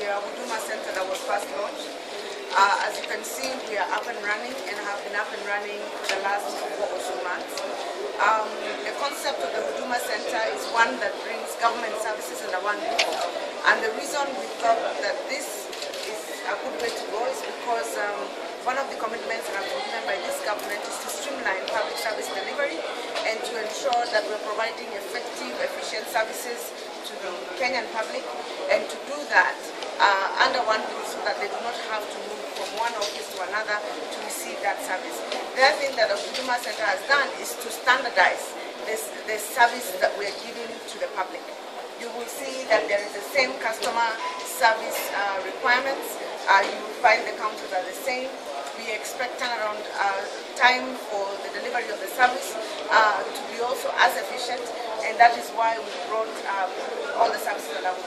the Huduma Center that was first launched. Uh, as you can see, we are up and running and have been up and running for the last four or so months. Um, the concept of the Huduma Center is one that brings government services under one roof. And the reason we thought that this is a good way to go is because um, one of the commitments that are given by this government is to streamline public service delivery and to ensure that we're providing effective, efficient services to the Kenyan public and to do that uh, under one so that they do not have to move from one office to another to receive that service. The other thing that the Huduma Center has done is to standardize this, the service that we're giving to the public. You will see that there is the same customer service uh, requirements. Uh, you will find the counters are the same. We expect turnaround uh, time for the delivery of the service uh, to be also as efficient, and that is why we brought uh, all the services that I will